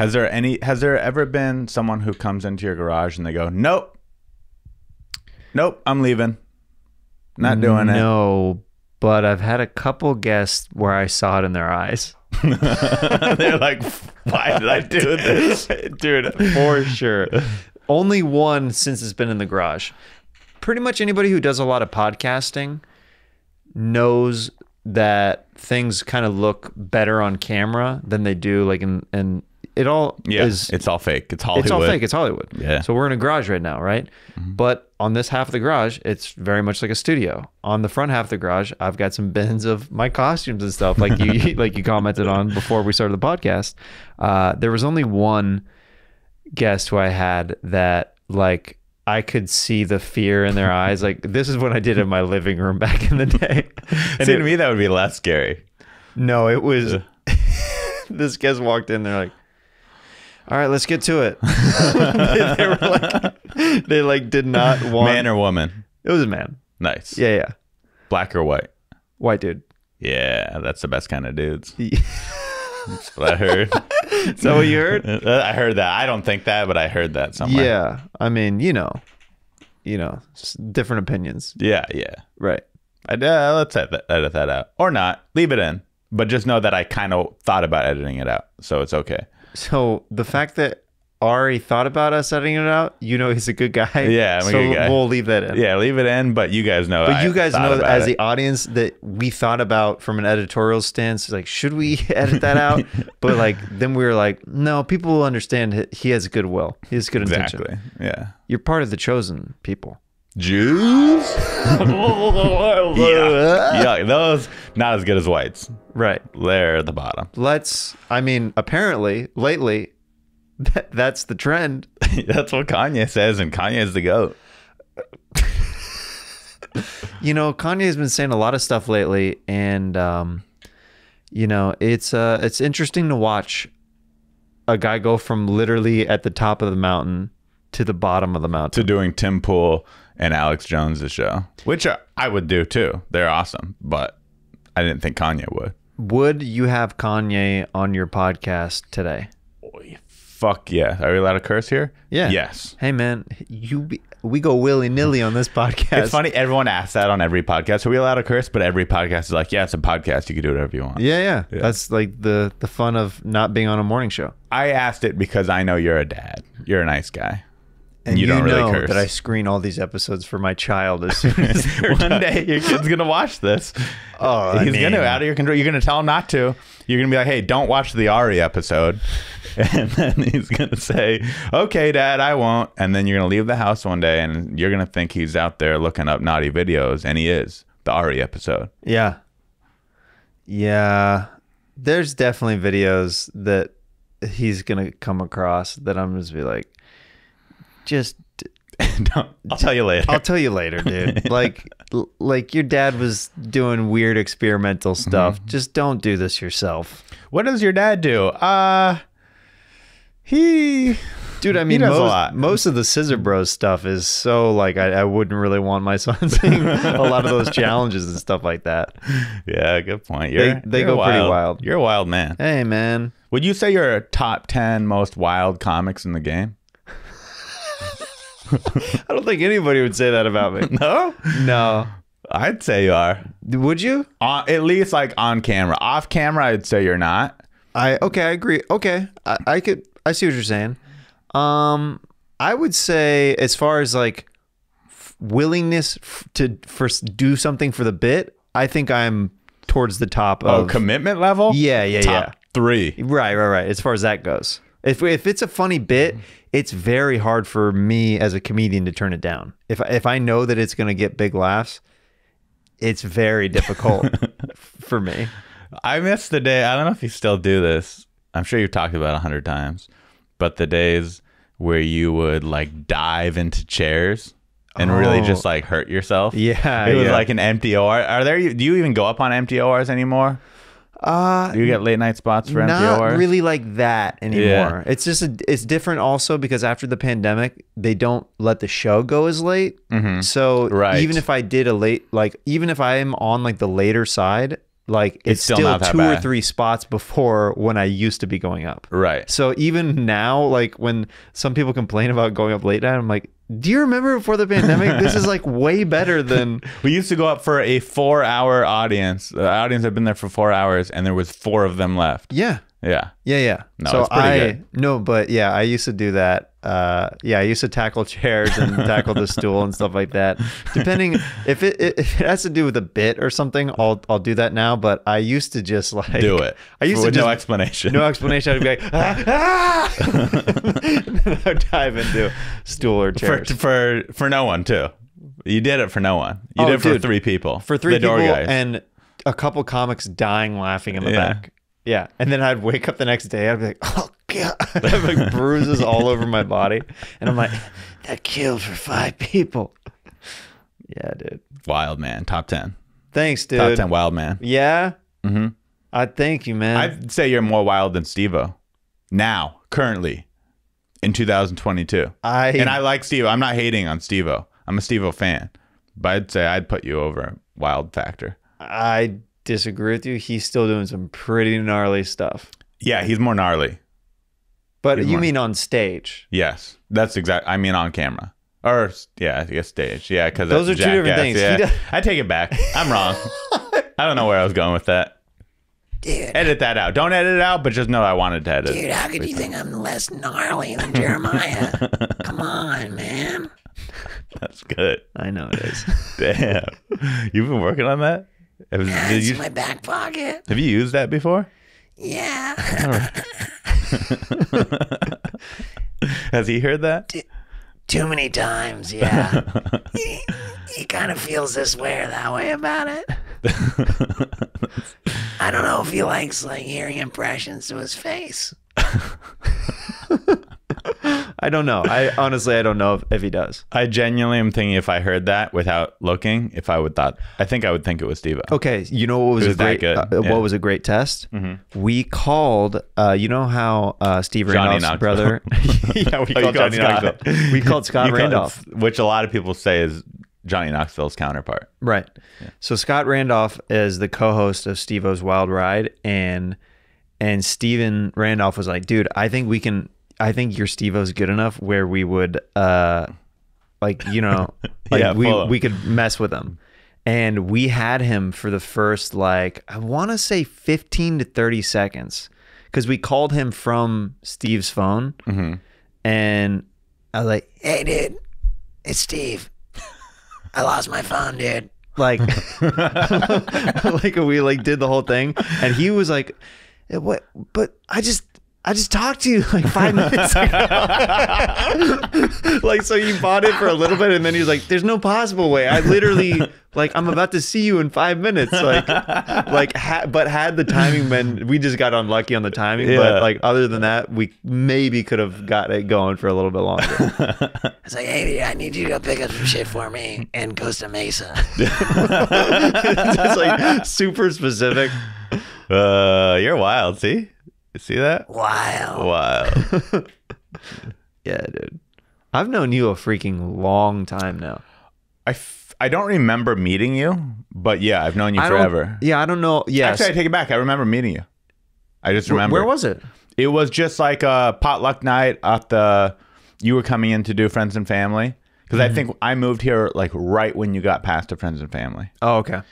Has there any? Has there ever been someone who comes into your garage and they go, "Nope, nope, I'm leaving, not doing it." No, but I've had a couple guests where I saw it in their eyes. They're like, "Why did I do this?" Dude, for sure. Only one since it's been in the garage. Pretty much anybody who does a lot of podcasting knows that things kind of look better on camera than they do like in and it all Yeah, is it's all fake. It's Hollywood. it's all fake. It's Hollywood. Yeah. So we're in a garage right now, right? But on this half of the garage, it's very much like a studio. On the front half of the garage, I've got some bins of my costumes and stuff, like you like you commented on before we started the podcast. Uh, there was only one guest who I had that like I could see the fear in their eyes. Like this is what I did in my living room back in the day. And See, it- to me, that would be less scary. no, it was. this guest walked in. They're like, "All right, let's get to it." they, they were like, they like did not want. Man or woman? it was a man. Nice. Yeah, yeah, Black or white? white dude. Yeah, that's the best kind of dudes. That's what I heard. Is that what you heard? I heard that. I don't think that, but I heard that somewhere. yeah, I mean, you know, you know, different opinions, Yeah, yeah. right? I, uh, let's edit that, edit that out. Or not. Leave it in. But just know that I kind of thought about editing it out. So it's okay. So the fact that Ari thought about us editing it out, you know, he's a good guy. Yeah, I'm a so good guy. we'll leave that in. Yeah, leave it in, but you guys know. But I you guys know about as it. the audience that we thought about from an editorial stance, like, should we edit that out? but like, then we were like, no, people will understand he- he has goodwill. He has good intention. Exactly. Yeah. You're part of the chosen people. Jews? yeah. yeah. Those, not as good as whites. Right. They're at the bottom. Let's, I mean, apparently, lately, that, that's the trend. That's what Kanye says, and Kanye's the GOAT. You know, Kanye's been saying a lot of stuff lately, and, um, you know, it's uh, it's interesting to watch a guy go from literally at the top of the mountain to the bottom of the mountain. To doing Tim Pool and Alex Jones' show, which I- I would do too. They're awesome, but I didn't think Kanye would. Would you have Kanye on your podcast today? Fuck yeah. Are we allowed to curse here? Yeah. Yes. Hey man, you be, we go willy nilly on this podcast. It's funny. Everyone asks that on every podcast. Are we allowed to curse? But every podcast is like, yeah, it's a podcast. You can do whatever you want. Yeah, yeah, That's like the the fun of not being on a morning show. I asked it because I know you're a dad. You're a nice guy. And you don't really know curse. that I screen all these episodes for my child as soon as One day your kid's gonna watch this. Oh, I he's mean- gonna out of your control. You're gonna tell him not to. You're gonna be like, hey, don't watch the Ari episode. And then he's gonna say, okay, dad, I won't. And then you're gonna leave the house one day and you're gonna think he's out there looking up naughty videos, and he is. The Ari episode. Yeah, yeah. There's definitely videos that he's gonna come across that I'm just be like, just Don't- I'll tell you later. I'll tell you later, dude. Like, like your dad was doing weird experimental stuff. Mm-hmm. Just don't do this yourself, what does your dad do? Uh he dude. I mean, most, most of the Scissor Bros stuff is so like I, I wouldn't really want my son seeing a lot of those challenges and stuff like that. Yeah, good point. You're, they you're go pretty wild. You're a wild man. Hey, man. Would you say you're a top ten most wild comics in the game? I don't think anybody would say that about me. No, no. I'd say you are. Would you? On, at least like on camera. Off camera, I'd say you're not. I okay, I agree. Okay, I, I could. I see what you're saying. Um, I would say as far as like f- willingness f- to first do something for the bit, I think I'm towards the top Oh, of. commitment level. yeah, yeah, top yeah. three. Right, right, right. As far as that goes, if if it's a funny bit, it's very hard for me as a comedian to turn it down. If if I know that it's gonna get big laughs, it's very difficult for me. I miss the day. I don't know if you still do this. I'm sure you've talked about a hundred times, but the days where you would like dive into chairs and really Oh. just like hurt yourself. Yeah, it was yeah. like an empty OR. Are there? Do you even go up on empty ORs anymore? Uh, You get late night spots for empty ORs. not really like that anymore. It's just a, it's different also because after the pandemic, they don't let the show go as late. So Mm-hmm. Right. even if I did a late, like even if I am on like the later side, like it's, still still, that two or three spots before when I used to be going up. Right. So even now, like when some people complain about going up late night, I'm like, do you remember before the pandemic? this is like way better than We used to go up for a four hour audience. The audience had been there for four hours and there was four of them left. yeah. Yeah. Yeah, yeah. No, so it's pretty I good. no, but yeah, I used to do that. Uh, yeah, I used to tackle chairs and tackle the stool and stuff like that. Depending if it if it has to do with a bit or something, I'll I'll do that now. But I used to just like Do it. I used with to just no explanation. no explanation. I'd be like, ah, ah! and then I'd dive into stool or for, chairs for for for no one too. You did it for no one. You Oh, did it for dude. three people. for three the people guys. and a couple comics dying laughing in the Yeah. back. Yeah, and then I'd wake up the next day. I'd be like, "Oh god!" I have like bruises all over my body, and I'm like, "That killed for five people." Yeah, dude. Wild man, top ten. Thanks, dude. Top ten wild man. Yeah. hmm I thank you, man. I'd say you're more wild than Steve-O. Now, currently, in 2022. I, and I like Steve. I'm not hating on Steve-O. I'm a Steve-O fan. But I'd say I'd put you over Wild Factor. I disagree with you. He's still doing some pretty gnarly stuff. Yeah, he's more gnarly. But He's you more- mean on stage? Yes, that's exact. I mean, on camera or yeah, I guess stage. Yeah, because Those are two different things. Yeah. does- I take it back. I'm wrong. I don't know where I was going with that. Dude, Edit that out. Don't edit it out, but just know I wanted to edit. dude, how could you think I'm less gnarly than Jeremiah? Come on, man. That's good. I know it is. Damn, you've been working on that. Have, Yeah, it's you, in my back pocket. have you used that before? Yeah. Has he heard that? Too many times, yeah. he, he kind of feels this way or that way about it. I don't know if he likes like hearing impressions to his face. I don't know. I honestly, I don't know if, if he does. I genuinely am thinking if I heard that without looking, if I would thought, I think I would think it was Steve. Okay, you know what was, was a great uh, Yeah. Mm-hmm. what was a great test? We called. Uh, you know how uh, Steve Johnny Randolph's brother. yeah, we Oh, called called Johnny Scott. Knoxville. We called Scott You Randolph. which a lot of people say is Johnny Knoxville's counterpart. Right. So Scott Randolph is the co-host of Steve O's Wild Ride, and and Steven Randolph was like, "Dude, I think we can. I think your Steve O's good enough where we would, uh, like you know, like Yeah, we follow. we could mess with him." And we had him for the first like I want to say fifteen to thirty seconds because we called him from Steve's phone, and I was like, Hey, dude, it's Steve. I lost my phone, dude. like like we like did the whole thing and he was like "Eh, what but i just i just talked to you like five minutes ago like so he bought it for a little bit and then he was like there's no possible way i literally like i'm about to see you in five minutes like like ha- but had the timing been we just got unlucky on the timing Yeah. but like other than that we maybe could have got it going for a little bit longer I was like, hey, dude, I need you to go pick up some shit for me in Costa Mesa. just like super specific Uh, you're wild. See, you see that? Wow. Wild. Yeah, dude. I've known you a freaking long time now. I, f- I don't remember meeting you, but yeah, I've known you I don't- forever. Yeah, I don't know. Yes. Actually, I take it back. I remember meeting you. I just remember. Where was it? It was just like a potluck night at the. You were coming in to do friends and family because Mm-hmm. I think I moved here like right when you got past to friends and family. Oh, okay.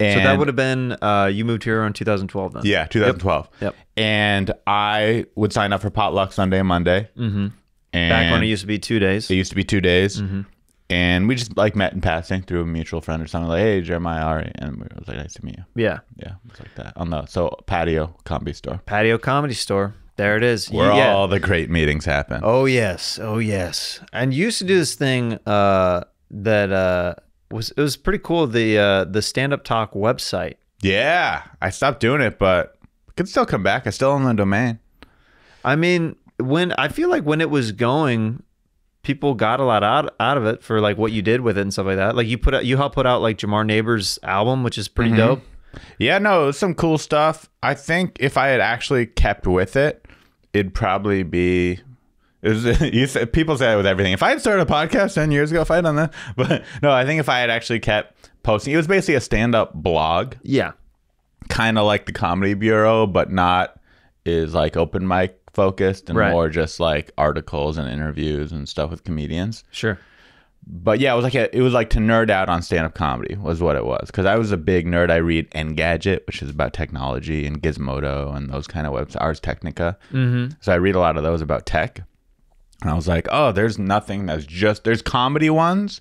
And so that would have been uh, you moved here in 2012 then. yeah, 2012. Yep. And I would sign up for potluck Sunday and Monday. Mm-hmm. And Back when it used to be two days. It used to be two days. Mm-hmm. And we just like met in passing through a mutual friend or something. Like, hey, Jeremiah Ari. And we was like, nice to meet you. Yeah. Yeah, it's like that. On the so patio comedy store. Patio Comedy Store. There it is. Where yeah. all the great meetings happen. Oh yes. Oh yes. And you used to do this thing uh, that uh, was it was pretty cool. The uh, the stand up talk website. Yeah. I stopped doing it, but it could still come back. I still own the domain. I mean, when I feel like when it was going, people got a lot out out of it for like what you did with it and stuff like that. Like you put out, you helped put out like Jamar Neighbors' album, which is pretty dope. Yeah, no, it was some cool stuff. I think if I had actually kept with it, it'd probably be. Was, you said, people say that with everything. If I had started a podcast 10 years ago, if I had done that. But no, I think if I had actually kept posting, it was basically a stand up blog, Yeah. kind of like the Comedy Bureau, but not is like open mic focused and Right. more just like articles and interviews and stuff with comedians Sure. but yeah, it was like a, it was like to nerd out on stand up comedy was what it was because I was a big nerd. I read Engadget, which is about technology, and Gizmodo and those kind of websites, Ars Technica. Mm-hmm. So I read a lot of those about tech, and I was like, oh, there's nothing that's just there's comedy ones,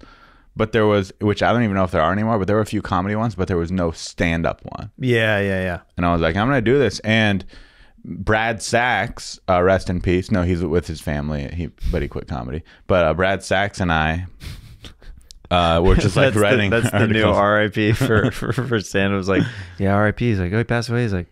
but there was which I don't even know if there are anymore, but there were a few comedy ones, but there was no stand up one, Yeah, yeah, yeah. and I was like, I'm gonna do this and. Brad Sachs, uh, rest in peace. No, he's with his family. He but he quit comedy. But uh, Brad Sachs and I uh, were just like writing. the, that's the new. RIP for for, for Stan. It was like, yeah, RIP. He's like, oh, he passed away. He's like,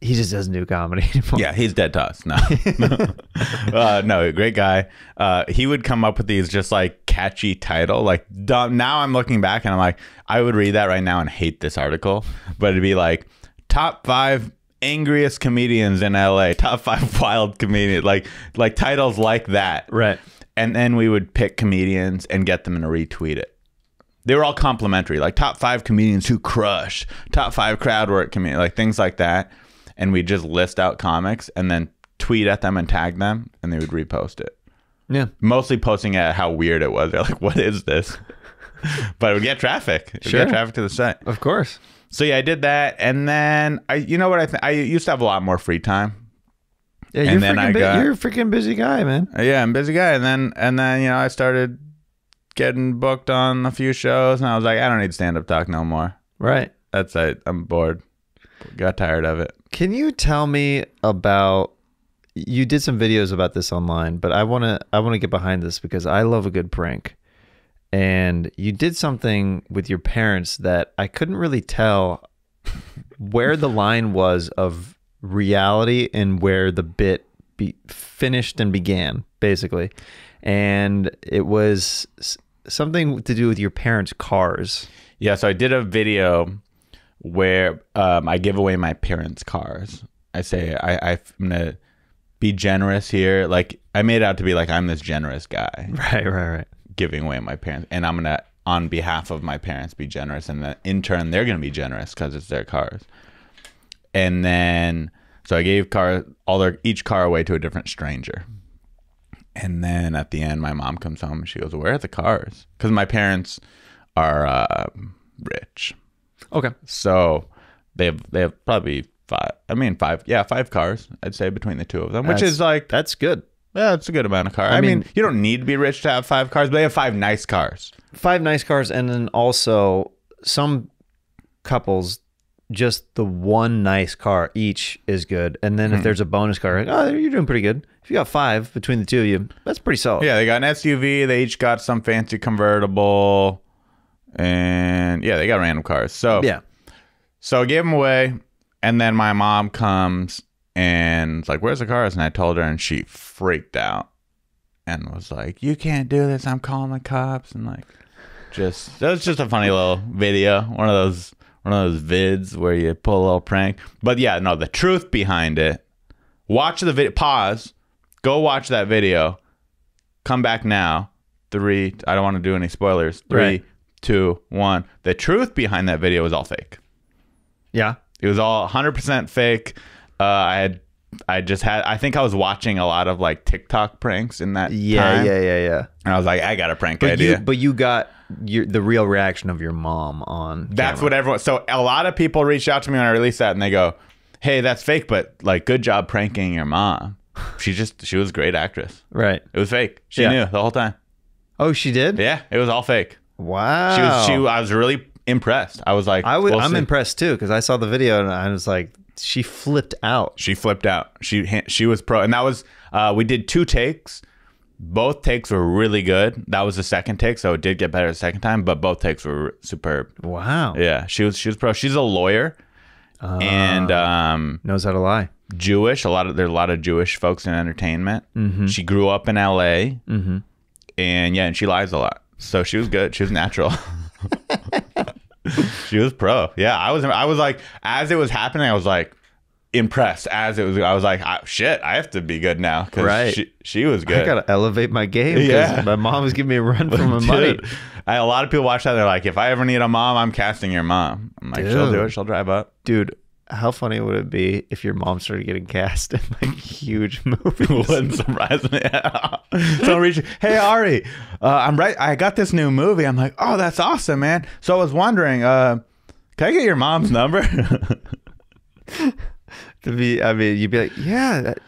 he just doesn't do comedy anymore. Yeah, he's dead to us. No, uh, no, great guy. Uh, he would come up with these just like catchy title. Like dumb. now, I'm looking back and I'm like, I would read that right now and hate this article, but it'd be like top five angriest comedians in LA, top five wild comedians, like like titles like that. Right. And then we would pick comedians and get them to retweet it. They were all complimentary, like top five comedians who crush, top five crowd work comedians, like things like that. And we just list out comics and then tweet at them and tag them, and they would repost it. Yeah. Mostly posting at how weird it was. They're like, "What is this?" but it would get traffic. It would Sure. get traffic to the site. Of course. So yeah, I did that, and then I, you know what I think? I used to have a lot more free time. Yeah, And you're then freaking I bu- got- you're a freaking busy guy, man. Uh, Yeah, I'm a busy guy, and then and then you know I started getting booked on a few shows, and I was like, I don't need stand up talk no more. Right. That's it. I'm bored. Got tired of it. Can you tell me about you did some videos about this online, but I want to I want to get behind this because I love a good prank. And you did something with your parents that I couldn't really tell where the line was of reality and where the bit be finished and began, basically. And it was something to do with your parents' cars. Yeah, so I did a video where um, I give away my parents' cars. I say I, I'm gonna be generous here. Like I made out to be like I'm this generous guy Right, right, right. giving away my parents, and I'm gonna on behalf of my parents be generous, and then in turn they're gonna be generous because it's their cars. And then so I gave car all their each car away to a different stranger. And then at the end, my mom comes home and she goes, "Where are the cars?" Because my parents are uh, rich. Okay. So they have they have probably five. I mean five. Yeah, five cars. I'd say between the two of them, which That's- is like That's good. yeah, it's a good amount of cars. I, mean, mean- you don't need to be rich to have five cars, but they have five nice cars. five nice cars and then also some couples just the one nice car each is good and then if hmm. there's a bonus car like, oh you're doing pretty good if you got five between the two of you that's pretty solid Yeah, they got an SUV. They each got some fancy convertible, and yeah, they got random cars. So yeah So I gave them away, and then my mom comes and like, "Where's the cars?" And I told her, and she freaked out and was like, "You can't do this! I'm calling the cops!" And like, just that was just a funny little video, one of those one of those vids where you pull a little prank. But yeah, no, the truth behind it. Watch the video. Pause. Go watch that video. Come back now. Three. I don't want to do any spoilers. Three, Right. Two, one. The truth behind that video was all fake. yeah It was all 100% fake. Uh, I had, I just had, I think I was watching a lot of like TikTok pranks in that yeah time. yeah yeah yeah And I was like, I got a prank but idea. you but you got your the real reaction of your mom on that's camera. what everyone, so a lot of people reached out to me when I released that and they go, Hey, that's fake, but like, good job pranking your mom. She just, she was a great actress. right It was fake. She Yeah. knew the whole time. oh she did Yeah, it was all fake. Wow She was, she, I was really impressed. I was like, I was we'll I'm see. impressed too because I saw the video and I was like she flipped out She flipped out. She she was pro, and that was uh, we did two takes. Both takes were really good. That was the second take, so it did get better the second time. But both takes were superb. wow Yeah, she was she was pro. She's a lawyer and um, knows how to lie Jewish. A lot of there's a lot of Jewish folks in entertainment. She grew up in L.A. and yeah, and she lies a lot. So she was good. She was natural. she was pro. Yeah, I was. I was like, as it was happening, I was like impressed. As it was, I was like, I, shit, I have to be good now because Right. she, she was good. I gotta elevate my game. Yeah. my mom was giving me a run for my money. Dude, I, a lot of people watch that. They're like, if I ever need a mom, I'm casting your mom. I'm like, she'll do it. She'll drive up. Dude, how funny would it be if your mom started getting cast in like huge movies? Wouldn't surprise me. Someone reached, hey Ari, uh, I'm right. I got this new movie. I'm like, oh, that's awesome, man. So I was wondering, uh, can I get your mom's number? to be, I mean, you'd be like, yeah, that-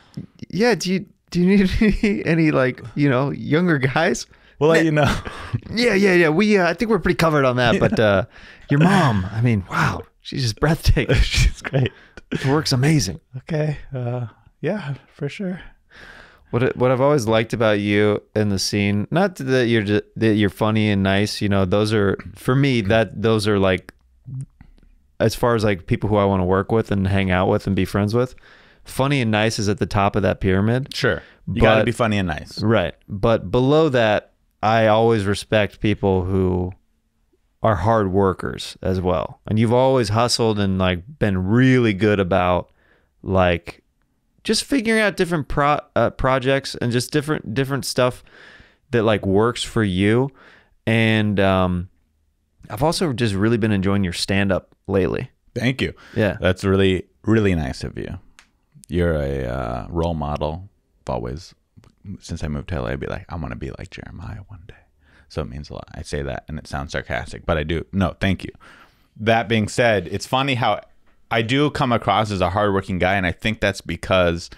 yeah. Do you do you need any, any like you know younger guys? we'll let you know. Yeah, yeah, yeah. We, uh, I think we're pretty covered on that. But uh, your mom, I mean, wow, she's just breathtaking. She's great. Her work's amazing. Okay. Uh, yeah, for sure. What it- what I've always liked about you in the scene, not that you're ju- that you're funny and nice, you know, those are for me that those are like as far as like people who I want to work with and hang out with and be friends with. Funny and nice is at the top of that pyramid. Sure. You got to be funny and nice. Right. But below that, I always respect people who are hard workers as well. And you've always hustled and like been really good about like just figuring out different pro- uh, projects and just different different stuff that like works for you. And um I've also just really been enjoying your stand up lately. Thank you. Yeah. That's really, really nice of you. You're a uh, role model. I've always, since I moved to LA, I'd be like, I want to be like Jeremiah one day. So it means a lot. I say that and it sounds sarcastic, but I do. No, thank you. That being said, it's funny how I do come across as a hardworking guy, and I think that's because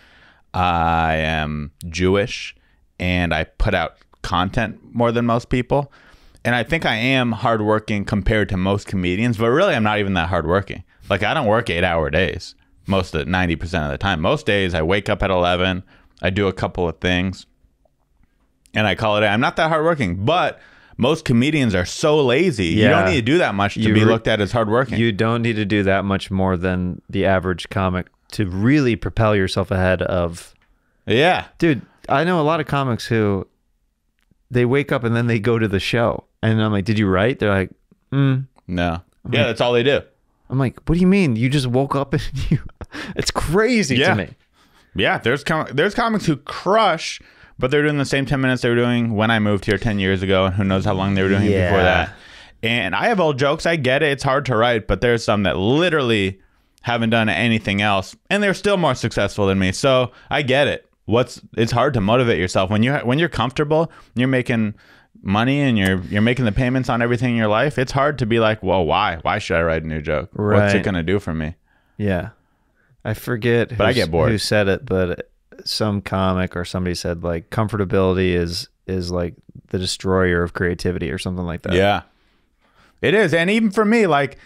I am Jewish and I put out content more than most people. And I think I am hardworking compared to most comedians, but really I'm not even that hardworking. Like I don't work eight hour days most of the 90% of the time. Most days I wake up at 11, I do a couple of things, and I call it. I'm not that hardworking, but most comedians are so lazy. You don't need to do that much to You be looked at as hardworking. You don't need to do that much more than the average comic to really propel yourself ahead of yeah. dude i know a lot of comics who they wake up and then they go to the show and i'm like did you write they're like mm. No. Yeah, that's all they do. i'm like what do you mean you just woke up and you it's crazy Yeah. to me Yeah, there's com- there's comics who crush, but they're doing the same 10 minutes they were doing when I moved here 10 years ago, and who knows how long they were doing it before that. And I have old jokes. I get it. It's hard to write, but there's some that literally haven't done anything else, and they're still more successful than me. So I get it. What's it's hard to motivate yourself when you're when you're comfortable, you're making money, and you're you're making the payments on everything in your life. It's hard to be like, well, why? Why should I write a new joke? What's it gonna do for me? yeah i forget But I get bored. who said it but some comic or somebody said like comfortability is is like the destroyer of creativity or something like that Yeah. It is. And even for me, like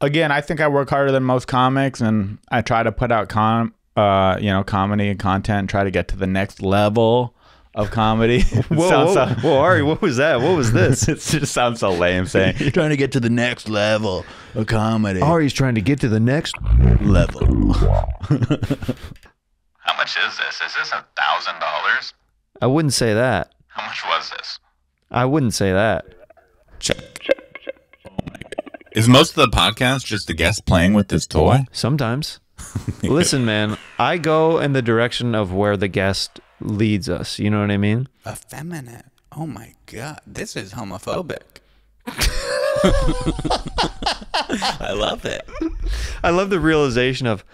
again, I think I work harder than most comics and I try to put out com uh, you know, comedy and content, and try to get to the next level of comedy. Whoa, whoa, so- whoa ari what was that what was this it just sounds so lame saying You're trying to get to the next level of comedy. ari's trying to get to the next level. How much is this? Is this a thousand dollars? i wouldn't say that How much was this? i wouldn't say that Is most of the podcast just the guest playing with this toy? Sometimes. Listen, man, I go in the direction of where the guest leads us. You know what I mean? Effeminate. Oh my god, this is homophobic. I love it. I love the realization of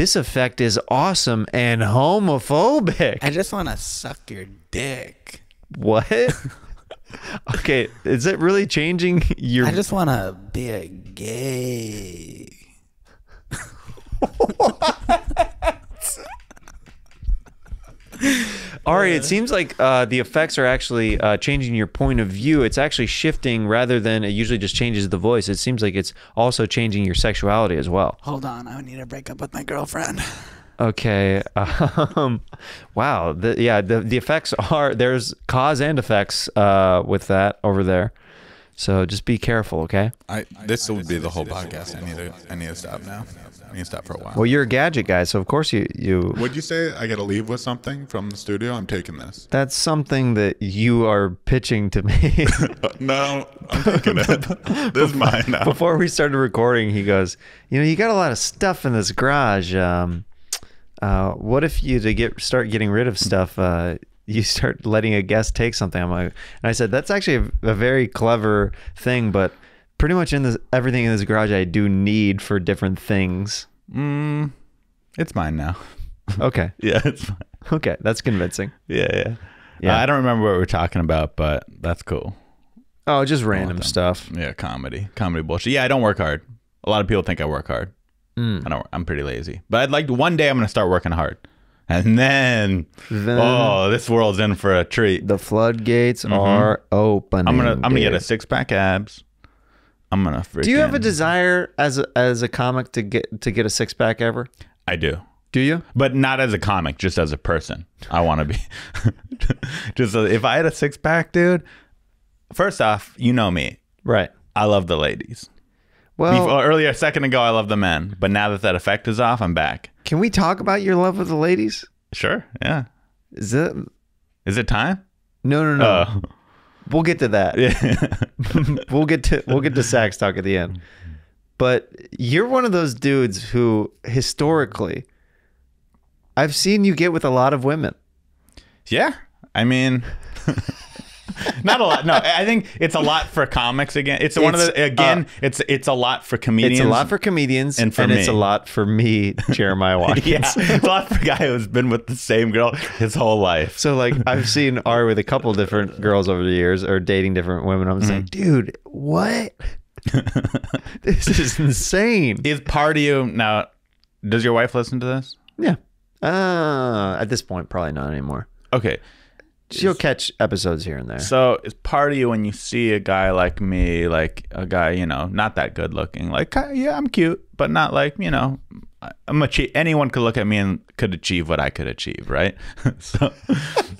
this effect is awesome and homophobic. I just want to suck your dick. What? okay, is it really changing your I just want to be a gay. Ari, it seems like uh, the effects are actually uh, changing your point of view. It's actually shifting rather than it usually just changes the voice. It seems like it's also changing your sexuality as well. Hold on, I need to break up with my girlfriend. Okay. Um, wow. The, yeah. The, the effects are there's cause and effects uh, with that over there. So just be careful, okay? I this will be the whole podcast. I need to I need to stop now. I need to stop for a while. Well, you're a gadget guy, so of course you you Would you say I got to leave with something from the studio? I'm taking this. that's something that you are pitching to me. no, I'm taking it. this is mine now. Before we started recording, he goes, "You know, you got a lot of stuff in this garage. Um, uh, what if you to get start getting rid of stuff? Uh, you start letting a guest take something." I'm like, and I said, "That's actually a, a very clever thing, but pretty much in this everything in this garage I do need for different things." Mm, it's mine now. Okay, Yeah, it's mine. okay, that's convincing. Yeah, yeah. Yeah. Uh, I don't remember what we are talking about, but that's cool. Oh, just random stuff. Yeah, comedy, comedy bullshit. Yeah, I don't work hard. A lot of people think I work hard. Mm. I don't. I'm pretty lazy, but I'd like one day I'm gonna start working hard, and then, Then- oh, this world's in for a treat. The floodgates are open. I'm gonna I'm gonna get a six pack abs. I'm gonna. Freaking, Do you have a desire as a, as a comic to get to get a six pack ever? I do, Do you? but not as a comic, just as a person. I want to be. just a, if I had a six pack, dude. First off, you know me. Right. I love the ladies. Well, Before, earlier, a second ago, I love the men, but now that that effect is off, I'm back. can we talk about your love of the ladies? Sure, yeah. Is it? Is it time? No, no, no. Oh, We'll get to that. yeah. we'll get to we'll get to sax talk at the end. But you're one of those dudes who historically I've seen you get with a lot of women. yeah. I mean, not a lot. No, I think it's a lot for comics. Again, it's, one of the again. uh, it's it's a lot for comedians. It's a lot for comedians And for it's me. a lot for me, Jeremiah Watkins. yeah. It's a lot for a guy who's been with the same girl his whole life. So like I've seen Ari with a couple different girls over the years or dating different women. I'm just like, dude, what? this is insane. Is part of you now? Does your wife listen to this? Yeah. Uh, at this point, probably not anymore. Okay. She'll catch episodes here and there. So it's part of you when you see a guy like me, like a guy, you know, not that good looking. Like, yeah, I'm cute, but not like, you know, I'm achieve. Anyone could look at me and could achieve what I could achieve, right? so,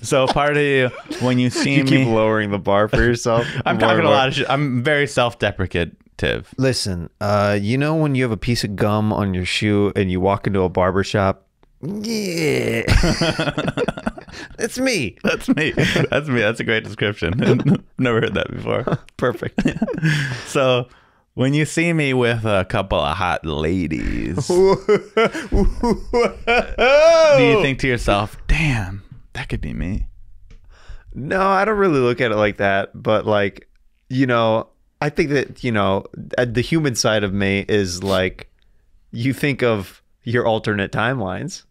so part of you when you see you me, keep lowering the bar for yourself. I'm talking a lot of shit. I'm very self-deprecative. Listen, uh, you know when you have a piece of gum on your shoe and you walk into a barber shop? Yeah. It's me. That's me. That's me. That's a great description. Never heard that before. Perfect. So when you see me with a couple of hot ladies, do you think to yourself, "Damn, that could be me"? No, I don't really look at it like that. But like, you know, I think that you know uh, the human side of me is like, you think of your alternate timelines.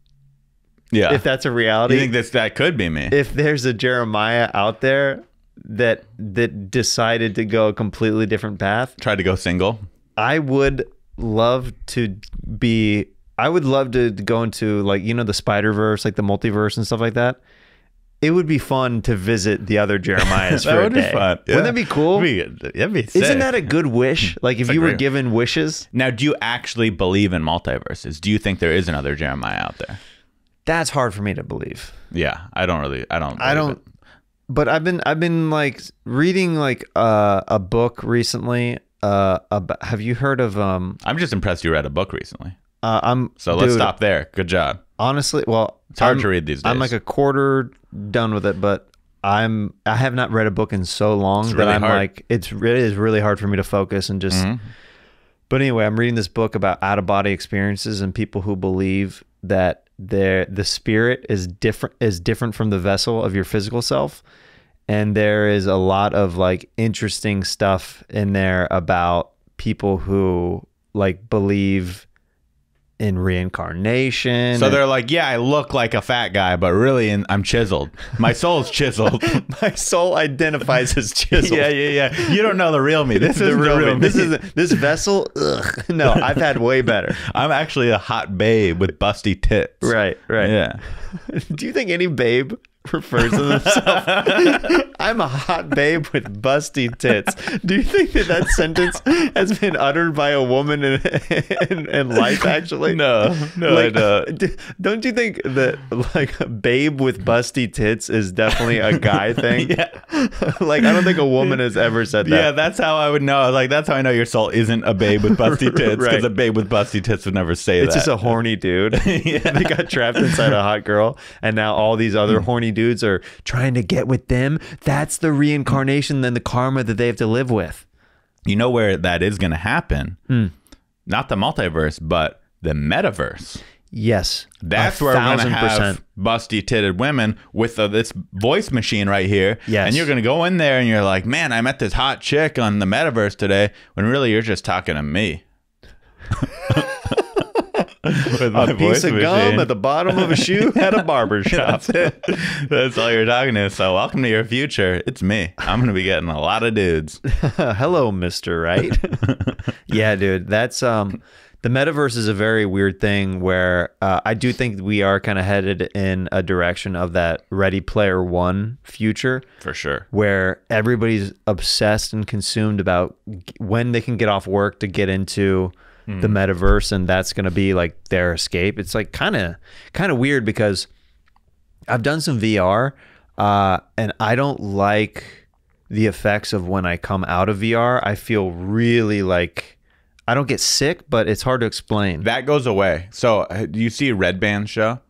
Yeah. If that's a reality, you think this that could be me? if there's a Jeremiah out there that that decided to go a completely different path, Tried to go single. I would love to be. I would love to go into like you know the Spider Verse, like the multiverse and stuff like that. It would be fun to visit the other Jeremiahs that for a day. be fun. Wouldn't that be cool? That'd be, that'd be. Isn't that a good wish? Like if you were given wishes, now? Do you actually believe in multiverses? Do you think there is another Jeremiah out there? That's hard for me to believe. Yeah, I don't really. I don't. I don't. it. But I've been I've been like reading like uh, a book recently. Uh, about, have you heard of um? I'm just impressed you read a book recently. Uh, I'm So let's dude, stop there. Good job. Honestly, well, It's hard I'm- to read these days. I'm like a quarter done with it, but I'm I have not read a book in so long that really I'm hard. like it's it is really hard for me to focus and just. Mhm. But anyway, I'm reading this book about out of body experiences and people who believe that their the spirit is different is different from the vessel of your physical self. And there is a lot of like interesting stuff in there about people who like believe in reincarnation. So they're like, yeah, I look like a fat guy, but really, in, I'm chiseled. My soul's chiseled. my soul identifies as chiseled. yeah, yeah, yeah. You don't know the real me. This is the real, me. me. This is this vessel. Ugh. No, I've had way better. I'm actually a hot babe with busty tits. Right, right. Yeah. Do you think any babe refers to themselves. I'm a hot babe with busty tits. Do you think that that sentence has been uttered by a woman in, in, in life? Actually, No, no, Like, I don't. don't you think that like babe with busty tits is definitely a guy thing? Yeah. like I don't think a woman has ever said that. Yeah, that's how I would know. Like that's how I know your soul isn't a babe with busty tits because Right. a babe with busty tits would never say It's that. It's just a horny dude. They got trapped inside a hot girl, and now all these other horny dudes are trying to get with them. That's the reincarnation, then the karma that they have to live with. you know where that is going to happen? Hmm. Not the multiverse, but the metaverse. Yes, That's where we're going to have percent. busty titted women with uh, this voice machine right here. Yes. And you're going to go in there and you're like, man, I met this hot chick on the metaverse today. When really you're just talking to me. A piece of gum at the bottom of a shoe at a barber shop. That's it. That's all you're talking to. So welcome to your future. It's me. I'm going to be getting a lot of dudes. Hello, Mister Right? yeah, dude. That's um, the metaverse is a very weird thing where uh, I do think we are kind of headed in a direction of that Ready Player One future. For sure. where everybody's obsessed and consumed about g- when they can get off work to get into the metaverse and that's going to be like their escape it's like kind of kind of weird because i've done some vr uh, and i don't like the effects of when i come out of vr i feel really like i don't get sick but it's hard to explain That goes away. So uh, do you see Redban show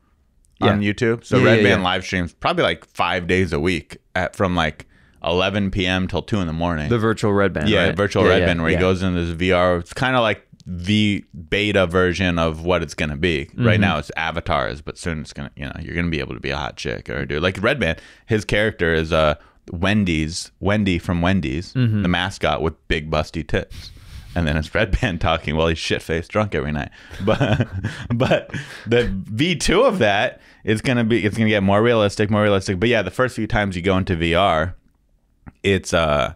on Yeah. YouTube? So Yeah, Red yeah, Band live streams probably like five days a week at from like 11 p.m. till two in the morning. the virtual Redban yeah, right? virtual Redban where he goes into this VR. It's kind of like the beta version of what it's gonna be. Mm-hmm. Right now it's avatars, but soon it's gonna you know you're gonna be able to be a hot chick or a dude like Redban, His character is uh Wendy's Wendy from Wendy's, Mm-hmm. the mascot with big busty tits. And then it's Redban talking while he's shit faced drunk every night. But but the V two of that is gonna be it's gonna get more realistic, more realistic. But yeah, the first few times you go into VR, it's uh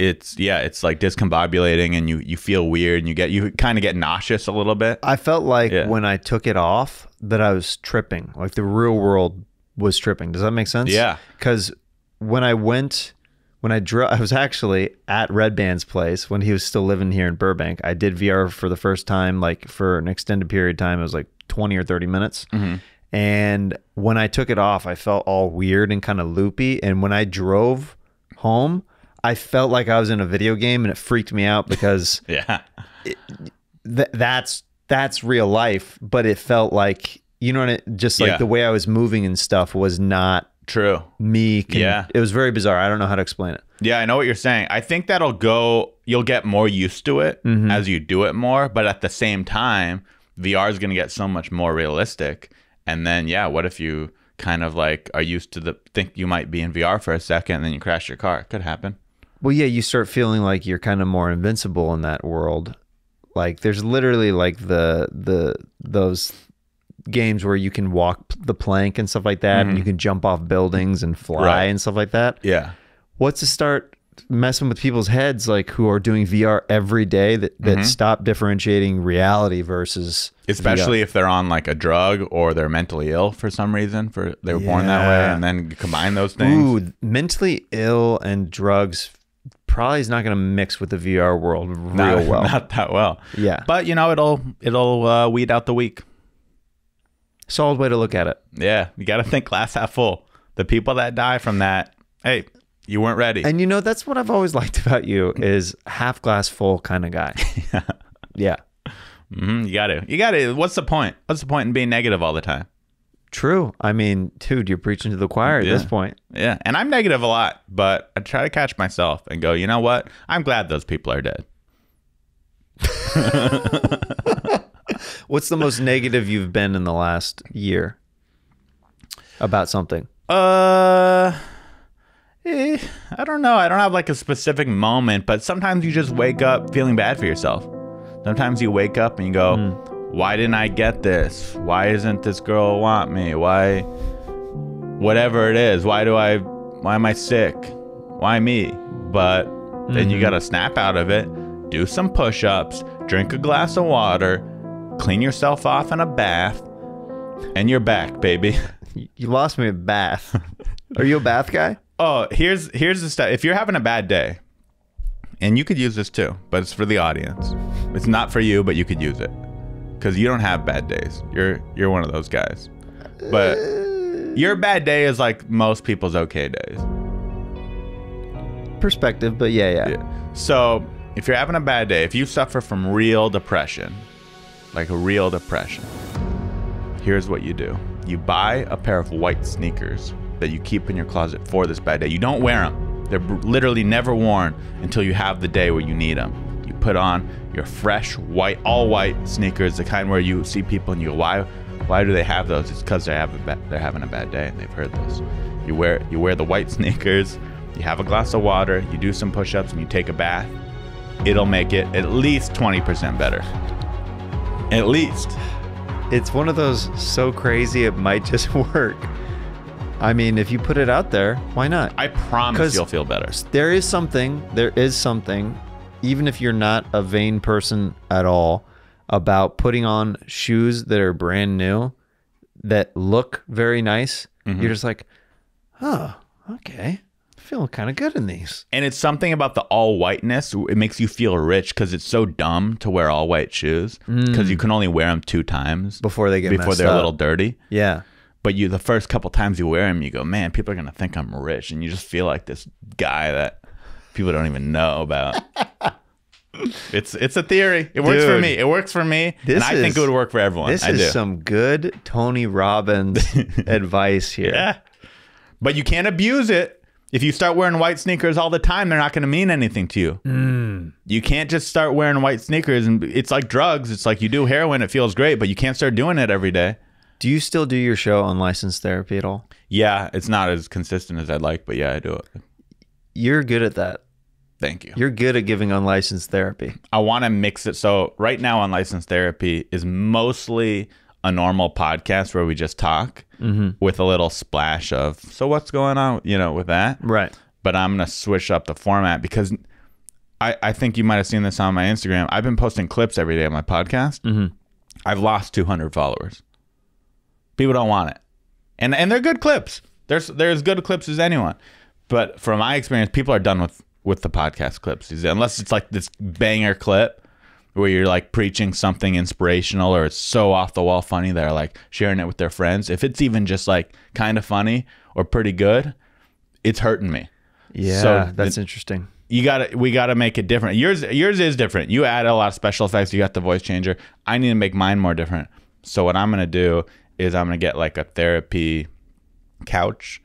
it's yeah, it's like discombobulating and you you feel weird and you get you kind of get nauseous a little bit. I felt like Yeah. when I took it off that I was tripping, like the real world was tripping. Does that make sense? Yeah. Because when I went, when I drove, I was actually at Redban's place when he was still living here in Burbank. I did VR for the first time, like for an extended period of time. It was like 20 or 30 minutes. Mm-hmm. And when I took it off, I felt all weird and kind of loopy. And when I drove home, I felt like I was in a video game and it freaked me out because Yeah. th- that's that's real life, but it felt like you know what it just like Yeah. the way I was moving and stuff was not True. me. Yeah. it was very bizarre. I don't know how to explain it. Yeah, I know what you're saying. I think that'll go you'll get more used to it Mm-hmm. as you do it more, but at the same time, VR is going to get so much more realistic. And then yeah, what if you kind of like are used to the think you might be in VR for a second and then you crash your car? It could happen. Well, yeah, you start feeling like you're kind of more invincible in that world. Like there's literally like the the those games where you can walk the plank and stuff like that, and you can jump off buildings and fly Mm-hmm. Right. and stuff like that. Yeah. what's to start messing with people's heads like who are doing VR every day that, that Mm-hmm. stop differentiating reality versus especially if they're on like a drug or they're mentally ill for some reason for they were born that way and then combine those things Ooh, mentally ill and drugs probably is not going to mix with the VR world real not, well. not that well Yeah. but you know it'll it'll uh, weed out the weak Solid way to look at it. yeah you got to think glass half full the people that die from that hey you weren't ready And you know, that's what I've always liked about you is half glass full kind of guy. yeah. hmm you got to you got to what's the point what's the point in being negative all the time True. I mean, dude, you're preaching to the choir at this point. yeah and i'm negative a lot but i try to catch myself and go you know what i'm glad those people are dead What's the most negative you've been in the last year about something? Uh, eh, I don't know. I don't have like a specific moment, but sometimes you just wake up feeling bad for yourself. Sometimes you wake up and you go, "Why didn't I get this? Why isn't this girl want me? Why, whatever it is? Why do I? Why am I sick? Why me?" But then you mm-hmm. gotta snap out of it, do some push-ups, drink a glass of water, clean yourself off in a bath, and you're back, baby. You- You lost me at bath. Are you a bath guy? Oh, here's here's the stuff. If you're having a bad day, and you could use this too, but it's for the audience. It's not for you, but you could use it because you don't have bad days. You're you're one of those guys. But your bad day is like most people's okay days. Perspective, but yeah, yeah. Yeah. So if you're having a bad day, if you suffer from real depression, like a real depression, here's what you do: you buy a pair of white sneakers that you keep in your closet for this bad day. You don't wear them; they're literally never worn until you have the day where you need them. You put on your fresh white, all white sneakers, the kind where you see people and you go, "Why? Why do they have those?" It's because they have a they're having a bad day and they've heard this. You wear you wear the white sneakers. You have a glass of water. You do some push-ups and you take a bath it'll make it at least 20% better. At least. It's one of those so crazy it might just work. I mean, if you put it out there, why not? I promise you'll feel better. there is something, there is something, even if you're not a vain person at all, about putting on shoes that are brand new that look very nice. Mm-hmm. You're just like, oh, okay. I feel kind of good in these. And it's something about the all whiteness. It makes you feel rich because it's so dumb to wear all white shoes because you can only wear them two times Before they get before they're a little dirty. Yeah. But you, the first couple times you wear them, you go, man, people are gonna think I'm rich, and you just feel like this guy that people don't even know about. it's it's a theory. It works for me. It works for me, This and I think it would work for everyone. This I is do. some good Tony Robbins advice here. Yeah. But you can't abuse it. If you start wearing white sneakers all the time, they're not going to mean anything to you. Mm. You can't just start wearing white sneakers and it's like drugs. It's like you do heroin, it feels great, but you can't start doing it every day. Do you still do your show Unlicensed Therapy at all? Yeah, it's not as consistent as I'd like, but yeah, I do it. You're good at that. Thank you. You're good at giving unlicensed therapy. I want to mix it. So right now, unlicensed therapy is mostly a normal podcast where we just talk with a little splash of so what's going on, you know, with that. Right. but I'm gonna switch up the format because I, I think you might have seen this on my Instagram. I've been posting clips every day on my podcast. Mm-hmm. I've lost 200 followers. People don't want it, and and they're good clips. There's they're as good clips as anyone, but from my experience, people are done with with the podcast clips. Unless it's like this banger clip where you're like preaching something inspirational or it's so off the wall funny they're like sharing it with their friends. If it's even just like kind of funny or pretty good, it's hurting me. Yeah, So that's the- interesting. you gotta we gotta make it different. Yours yours is different. You add a lot of special effects. You got the voice changer. I need to make mine more different. So what i'm gonna do is i'm gonna get like a therapy couch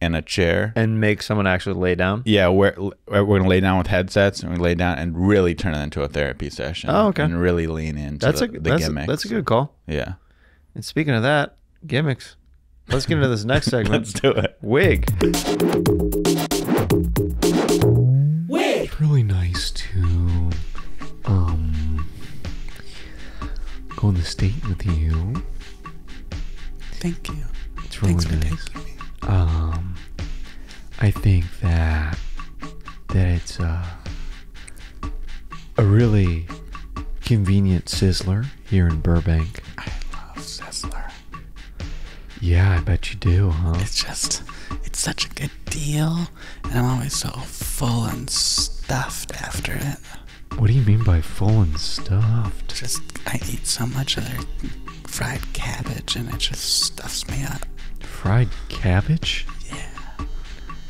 and a chair And make someone actually lay down. yeah we're, we're gonna lay down with headsets and we lay down and really turn it into a therapy session Oh, okay. and really lean into That's the, a the that's, a that's a good call. yeah And speaking of that, gimmicks. Let's get into this next segment. let's do it Wig. It's really nice to um go on this date with you. Thank you. It's really Thanks for nice. Um I think that that it's uh, a really convenient sizzler here in Burbank. I love Sizzler. Yeah, I bet you do, huh? It's just, it's such a good deal, and I'm always so full and stuffed after it. What do you mean by full and stuffed? Just, I eat so much of their fried cabbage, and it just stuffs me up. Fried cabbage? Yeah,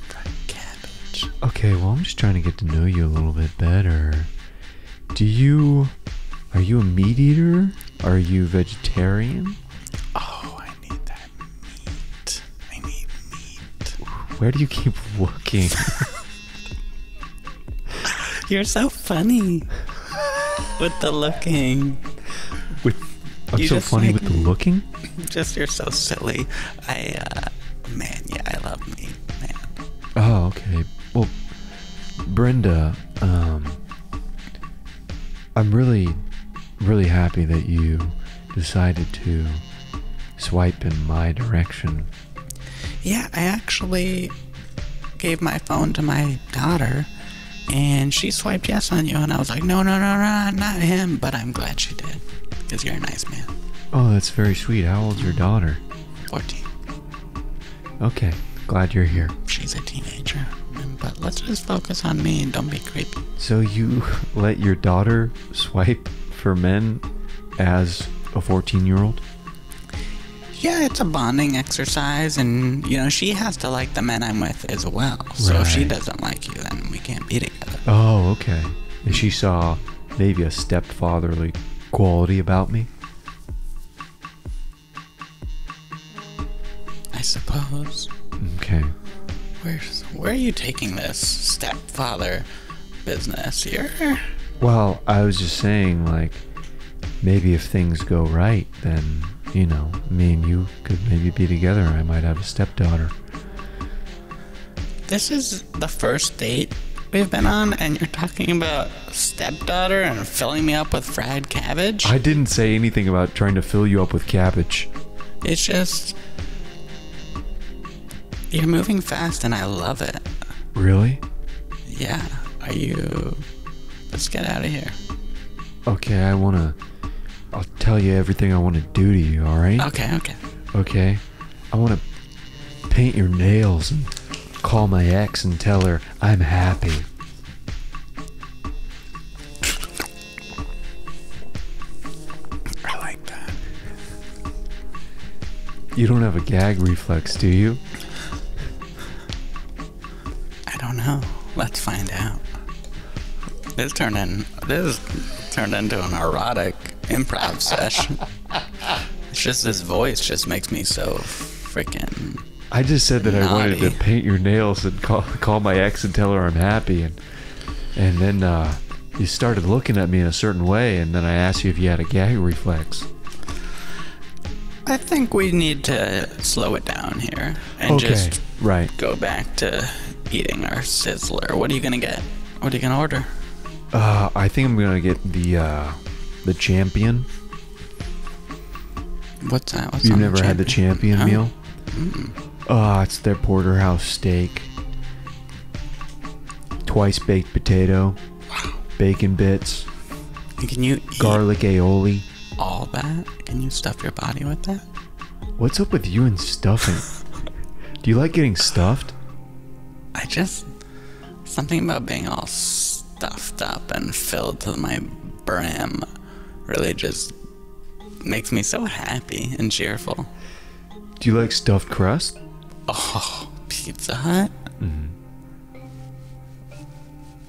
fried cabbage. Okay, well, I'm just trying to get to know you a little bit better. Do you. Are you a meat eater? Are you vegetarian? Oh, I need that meat. I need meat. Where do you keep looking? You're so funny with the looking. I'm You so funny like with the looking? Just you're so silly. I uh man, yeah, I love me, man. Oh, okay. Well, Brenda, um, I'm really, really happy that you decided to swipe in my direction. Yeah, I actually gave my phone to my daughter and she swiped yes on you and I was like, No, no, no, no, not him, but I'm glad she did. Because you're a nice man. Oh, that's very sweet. How old's your daughter? 14. Okay. Glad you're here. She's a teenager. But let's just focus on me and don't be creepy. So you let your daughter swipe for men as a 14 year old? Yeah, it's a bonding exercise, and you know she has to like the men I'm with as well. So if she doesn't like you, then we can't be together. Oh, okay. And she saw maybe a stepfatherly quality about me? I suppose. Okay. Where's where are you taking this stepfather business here? Well, I was just saying, like, maybe if things go right, then, you know, me and you could maybe be together. I might have a stepdaughter. This is the first date we've been on, and you're talking about stepdaughter and filling me up with fried cabbage. I didn't say anything about trying to fill you up with cabbage. It's just you're moving fast, and I love it. Really? Yeah. Are you? Let's get out of here. Okay, I want to. I'll tell you everything I want to do to you, alright? Okay. Okay. Okay? I want to paint your nails and call my ex and tell her I'm happy. I like that. You don't have a gag reflex, do you? I don't know. Let's find out. This turned in. This turned into an erotic improv session. It's just this voice just makes me so freaking. I just said that I wanted to paint your nails and call, call my ex and tell her I'm happy, and and then uh, you started looking at me in a certain way, and then I asked you if you had a gag reflex. I think we need to slow it down here and just right. go back to eating our sizzler. What are you gonna get? What are you gonna order? Uh, I think I'm gonna get the uh, the champion. What's that? What's You've never had the champion No. meal? Uh, it's their porterhouse steak, twice baked potato, bacon bits, Can you eat garlic aioli. all that? Can you stuff your body with that? What's up with you and stuffing? Do you like getting stuffed? I just something about being all stuffed up and filled to my brim really just makes me so happy and cheerful. Do you like stuffed crust? Oh, Pizza Hut.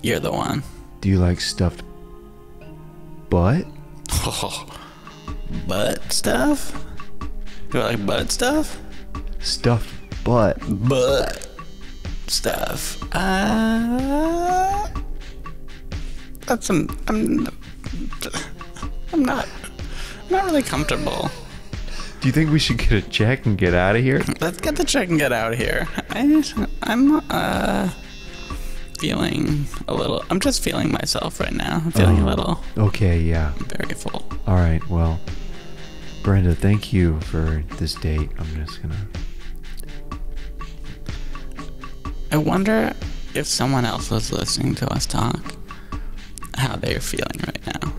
You're the one. Do you like stuffed butt? Oh, butt stuff. You like butt stuff? Stuffed butt. Butt stuff. Uh, that's some. I'm. I'm not. I'm not really comfortable. Do you think we should get a check and get out of here? Let's get the check and get out of here. I, I'm uh feeling a little. I'm just feeling myself right now. I'm feeling a little Okay, yeah. very full. All right, well, Brenda, thank you for this date. I'm just gonna. I wonder if someone else was listening to us talk, how they're feeling right now.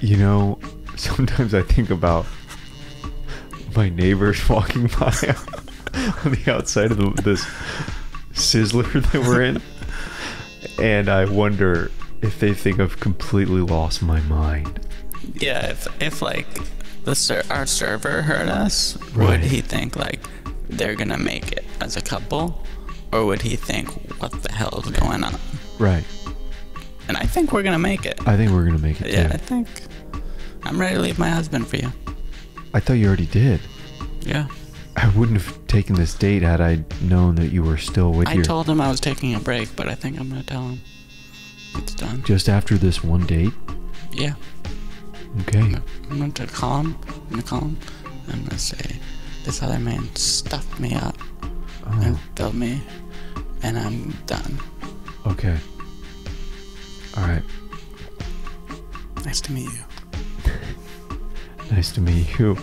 You know, sometimes I think about my neighbors walking by on the outside of the, this sizzler that we're in, and I wonder if they think I've completely lost my mind. Yeah, if if like the ser- our server heard us, Right. would he think like they're gonna make it as a couple, or would he think what the hell is going on? Right. And I think we're gonna make it. I think we're gonna make it Yeah, I think I'm ready to leave my husband for you. I thought you already did. Yeah, I wouldn't have taken this date had I known that you were still with I your. told him I was taking a break, but I think I'm gonna tell him it's done. just after this one date. Yeah, Okay. I'm going to call him. I'm gonna call him. I'm gonna say this other man stuffed me up uh-huh. and Oh, filled me, and I'm done. okay. All right. Nice to meet you. Nice to meet you.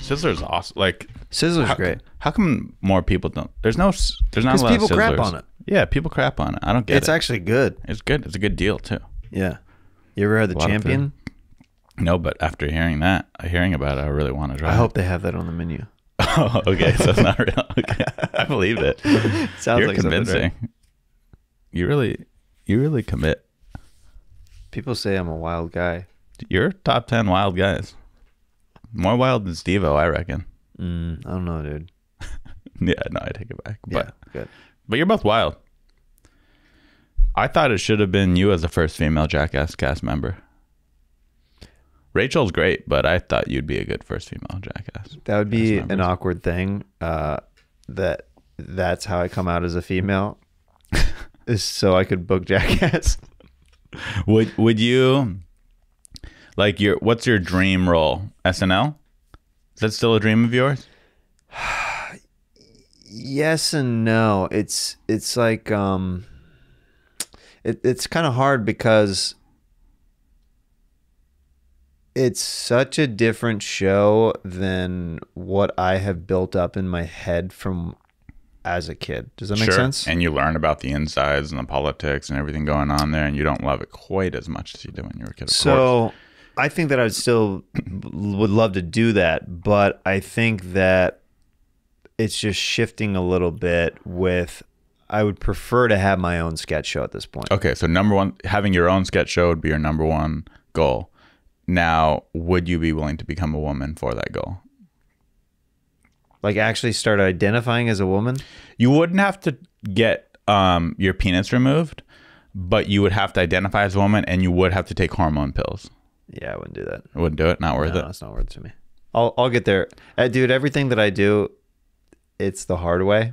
Sizzler's awesome. Like Sizzler's how, great. How come more people don't? There's no. There's not a 'Cause lot people of crap on it. Yeah, people crap on it. I don't get It's it. It's actually good. it's good. It's a good deal too. Yeah. You ever heard the A lot of champion? No, but after hearing that, uh, hearing about it, I really want to try. I it. hope they have that on the menu. Oh, okay, so it's not real. Okay. I believe it. Sounds You're like something, right? convincing. You really, you really commit. People say I'm a wild guy. You're top ten wild guys. More wild than Steve I reckon. Mm, I don't know, dude. Yeah, no, I take it back. But yeah, good. but you're both wild. I thought it should have been you as the first female Jackass cast member. Rachel's great, but I thought you'd be a good first female Jackass. That would be an awkward thing. Uh, that that's how I come out as a female. is so I could book Jackass. Would would you like your what's your dream role? SNL? Is that still a dream of yours? yes and no. It's it's like um, it, it's kind of hard because it's such a different show than what I have built up in my head from as a kid. Does that make Sure. sense? And you learn about the insides and the politics and everything going on there, and you don't love it quite as much as you did when you were a kid. Of course. I think that I would still would love to do that, but I think that it's just shifting a little bit with I would prefer to have my own sketch show at this point. Okay, so number one, having your own sketch show would be your number one goal. Now, would you be willing to become a woman for that goal? Like actually start identifying as a woman? You wouldn't have to get um, your penis removed, but you would have to identify as a woman, and you would have to take hormone pills. Yeah, I wouldn't do that. I Wouldn't do it. Not worth No, it. it's not worth it to me. I'll I'll get there. Uh, dude, everything that I do, it's the hard way.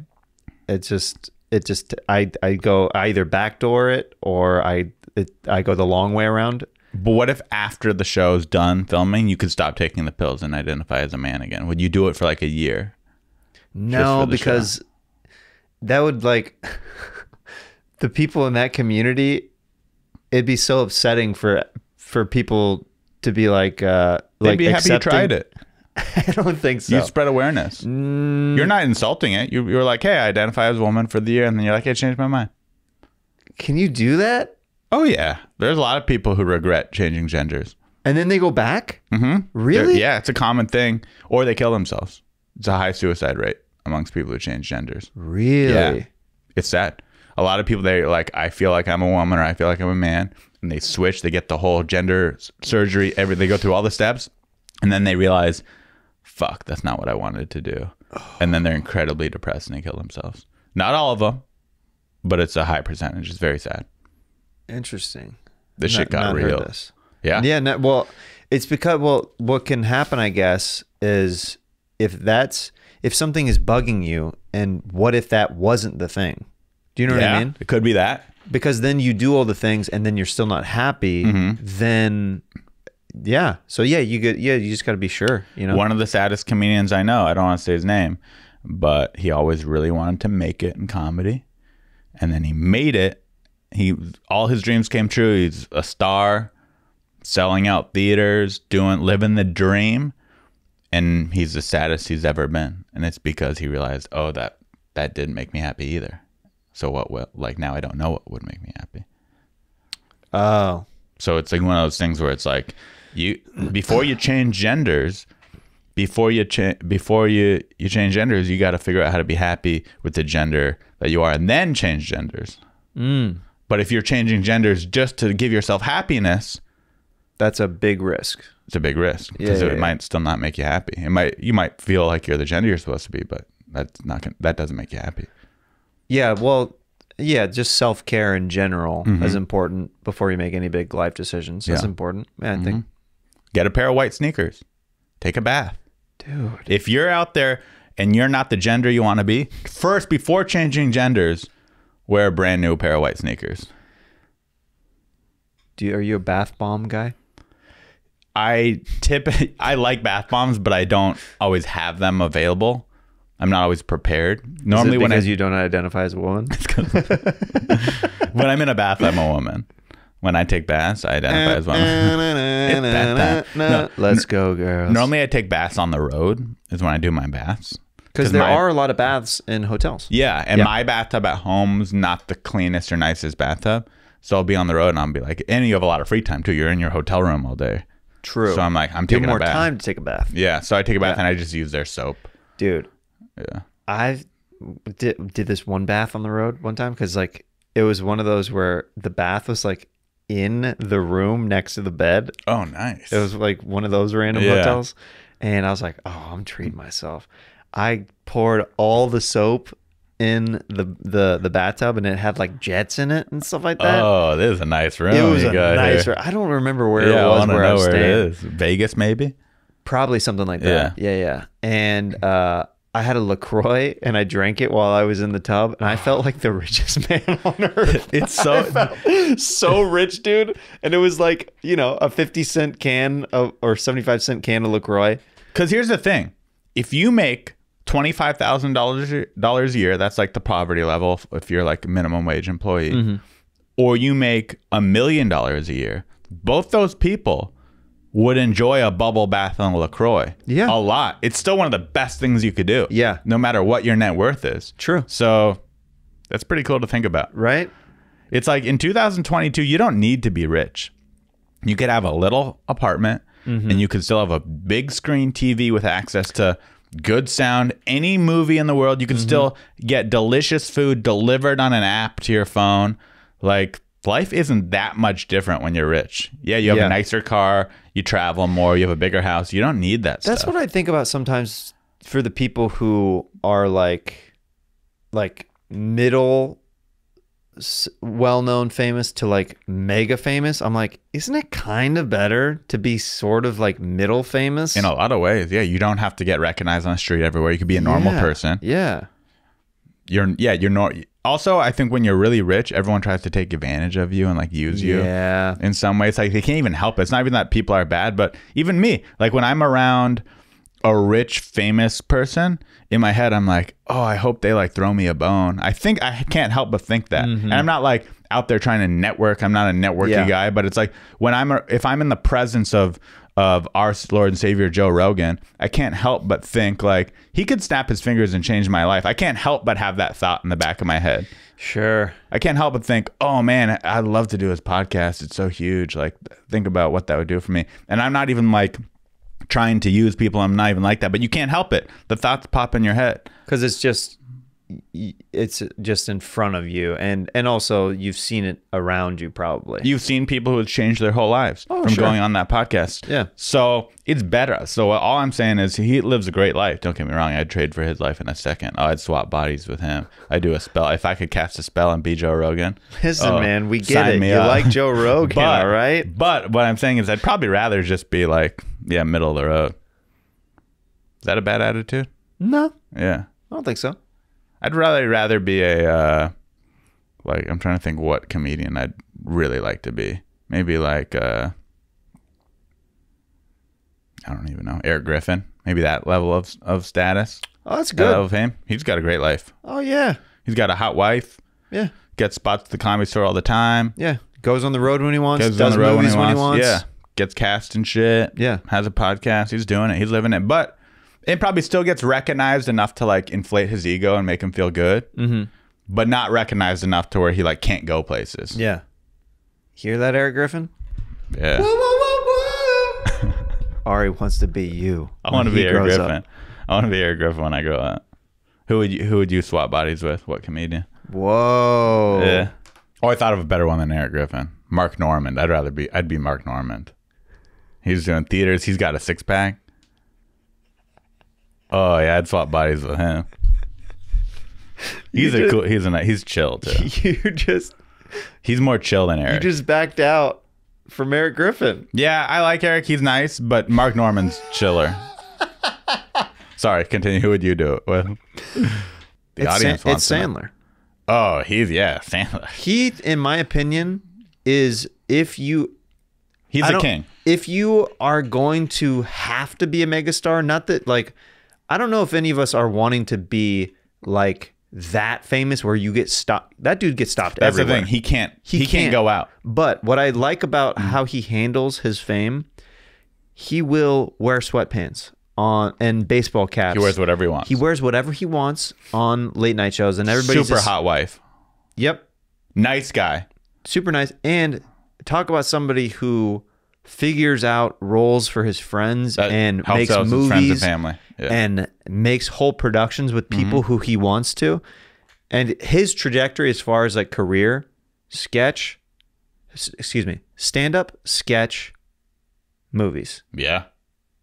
It's just it just I I go I either backdoor it or I it, I go the long way around. But what if after the show's done filming, you could stop taking the pills and identify as a man again? Would you do it for like a year? No, because that would like the people in that community. It'd be so upsetting for for people to be like uh They'd like be happy you tried it. I don't think so. You spread awareness. Mm, You're not insulting it. You, you're like, hey, I identify as a woman for the year, and then you're like, I changed my mind. can you do that? Oh yeah, there's a lot of people who regret changing genders. And then they go back? Mm-hmm. Really? Yeah, it's a common thing. Or they kill themselves. It's a high suicide rate amongst people who change genders. Really? Yeah. It's sad. A lot of people they're like, I feel like I'm a woman or I feel like I'm a man, and they switch. They get the whole gender surgery. Every they go through all the steps, and then they realize, fuck, that's not what I wanted to do. And then they're incredibly depressed and they kill themselves. Not all of them, but it's a high percentage. It's very sad. Interesting. This shit got real. this. Yeah. Yeah, no, well, it's because well, what can happen, I guess, is if that's if something is bugging you, and what if that wasn't the thing? Do you know what I mean? It could be that. Because then you do all the things, and then you're still not happy. Mm-hmm. Then, yeah. So yeah, you get yeah, you just got to be sure. You know, One of the saddest comedians I know, I don't want to say his name, but he always really wanted to make it in comedy. And then he made it. He all his dreams came true. He's a star, selling out theaters, doing living the dream. And he's the saddest he's ever been. And it's because he realized, oh, that that didn't make me happy either. So what will like now I don't know what would make me happy. oh, So it's like one of those things where it's like you before you change genders, before you change before you you change genders, you got to figure out how to be happy with the gender that you are, and then change genders. Mm. But if you're changing genders just to give yourself happiness, that's a big risk. it's a big risk because Yeah, it yeah, yeah. might still not make you happy. It might you might feel like you're the gender you're supposed to be, but that's not gonna, that doesn't make you happy. Yeah, well, yeah, just self care in general is important before you make any big life decisions. That's Mm-hmm. Yeah. important. Yeah, I think, Get a pair of white sneakers. Take a bath. dude. if you're out there and you're not the gender you want to be, first before changing genders, wear a brand new pair of white sneakers. Do you, are you a bath bomb guy? I tip I like bath bombs, but I don't always have them available. I'm not always prepared. Normally when I you don't identify as a woman? when I'm in a bath, I'm a woman. When I take baths, I identify as one. bath time. No, Let's go, girls. Normally, I take baths on the road. Is when I do my baths. because there my- are a lot of baths in hotels. Yeah, and Yeah. my bathtub at home's not the cleanest or nicest bathtub. So I'll be on the road and I'll be like, and you have a lot of free time too. You're in your hotel room all day. True. So I'm like, I'm you have taking more a bath. time to take a bath. Yeah, so I take a bath and I just use their soap. dude. Yeah. I did did this one bath on the road one time because like it was one of those where the bath was like in the room next to the bed. Oh, nice. It was like one of those random Yeah. hotels, and I was like, "Oh, I'm treating myself." I poured all the soap in the the the bathtub, and it had like jets in it and stuff like that. oh, this is a nice room. it was a nice. here. room. I don't remember where yeah, it I was to where I was where staying. it is. Vegas, maybe. Probably something like that. Yeah, Yeah, yeah. And uh, I had a LaCroix, and I drank it while I was in the tub, and I felt like the richest man on earth. It's so- so rich, dude. And it was like you know a fifty cent can of or seventy five cent can of LaCroix. Because here's the thing: if you make twenty five thousand dollars dollars a year, that's like the poverty level. If you're like a minimum wage employee, Mm-hmm. or you make a million dollars a year, both those people would enjoy a bubble bath on LaCroix. Yeah. a lot. It's still one of the best things you could do. Yeah. no matter what your net worth is. True. So that's pretty cool to think about. Right. It's like in 2022, you don't need to be rich. You could have a little apartment mm-hmm. and you could still have a big screen TV with access to good sound, any movie in the world. You could mm-hmm. still get delicious food delivered on an app to your phone. Like, life isn't that much different when you're rich. Yeah, you have Yeah. a nicer car, you travel more, you have a bigger house. You don't need that stuff. That's stuff. what I think about sometimes for the people who are like, like middle, well-known, famous to like mega famous. I'm like, isn't it kind of better to be sort of like middle famous? in a lot of ways. Yeah, you don't have to get recognized on the street everywhere. You could be a normal Yeah. person. Yeah. you're yeah you're not also i think when you're really rich everyone tries to take advantage of you and like use you Yeah. in some ways. Like they can't even help it. It's not even that people are bad but even me like when i'm around a rich famous person in my head i'm like oh i hope they like throw me a bone. I think i can't help but think that. Mm-hmm. And i'm not like out there trying to network. I'm not a networking Yeah. guy but it's like when i'm a, if i'm in the presence of of our Lord and Savior Joe Rogan, I can't help but think like he could snap his fingers and change my life. I can't help but have that thought in the back of my head. Sure. I can't help but think, oh man, I'd love to do his podcast. It's so huge. Like, think about what that would do for me. And I'm not even like trying to use people. I'm not even like that. But you can't help it. The thoughts pop in your head. Because it's just, it's just in front of you, and and also you've seen it around you probably. You've seen people who have changed their whole lives oh, from Oh, sure. going on that podcast. Yeah. So it's better. So all I'm saying is he lives a great life. Don't get me wrong. I'd trade for his life in a second. Oh, I'd swap bodies with him. I'd do a spell. If I could cast a spell and be Joe Rogan. Listen, oh, man, we get it. me You up. like Joe Rogan, But, all right? But what I'm saying is I'd probably rather just be like, yeah, middle of the road. Is that a bad attitude? No, Yeah. I don't think so. I'd rather rather be a uh like I'm trying to think what comedian I'd really like to be. Maybe like uh I don't even know. Eric Griffin. Maybe that level of of status. Oh, that's good. of fame. He's got a great life. Oh yeah, He's got a hot wife. yeah, Gets spots at the comedy store all the time. yeah. Goes on the road when he wants. Goes does on the road when movies he, wants. Yeah. Gets cast and shit. Yeah. Has a podcast. He's doing it. He's living it. But it probably still gets recognized enough to like inflate his ego and make him feel good. Mm-hmm. But not recognized enough to where he like can't go places. yeah. Hear that, Eric Griffin? Yeah. Ari wants to be you. I want to be Eric Griffin. up. I want to be Eric Griffin when I grow up. Who would you Who would you swap bodies with? What comedian? Whoa. Yeah. Oh, I thought of a better one than Eric Griffin. Mark Normand. I'd rather be. I'd be Mark Normand. He's doing theaters. He's got a six pack. Oh yeah, I'd swap bodies with him. He's a just- cool. He's a. ni- He's chill too. You just He's more chill than Eric. you Eric. just backed out from Eric Griffin. yeah, I like Eric. He's nice, but Mark Normand's chiller. Sorry, continue. Who would you do it with? The It's, audience wants it's to know. Sandler. Oh, he's yeah, Sandler. He, in my opinion, is if you He's I a don't- king. If you are going to have to be a megastar, not that like I don't know if any of us are wanting to be like that famous where you get stopped. That dude gets stopped That's everywhere. the thing. He can't. He, He can't. can't. go out. But what I like about how he handles his fame, he will wear sweatpants on and baseball caps. He wears whatever he wants. He wears whatever he wants on late night shows, and everybody's super just- hot wife. Yep, Nice guy. super nice. And talk about somebody who figures out roles for his friends That and makes movies and family. Yeah. and makes whole productions with mm-hmm. people who he wants to. And his trajectory as far as like career, sketch, excuse me, stand up, sketch, movies. yeah.